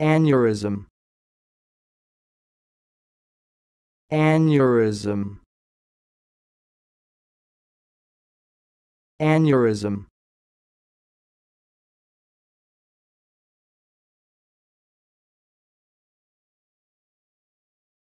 aneurysm. Aneurysm. Aneurysm.